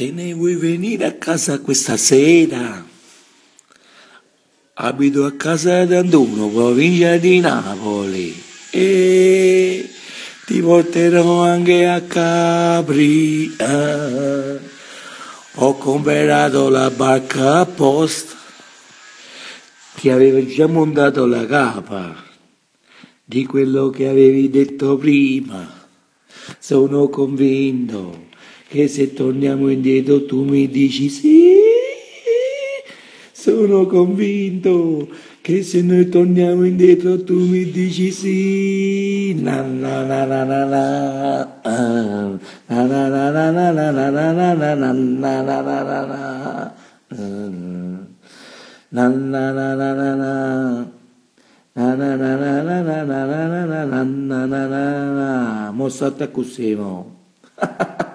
Te ne vuoi venire a casa questa sera? Abito a casa di Anduno, provincia di Napoli. E ti porterò anche a Capri. Ah, ho comprato la barca apposta. Ti avevo già montato la capa di quello che avevi detto prima. Sono convinto che se torniamo indietro tu mi dici sì. Sono convinto che se noi torniamo indietro tu mi dici sì. Na na na na na na. Na na na na na na na na na na na na na na na na. Na na na na na na. Na na na na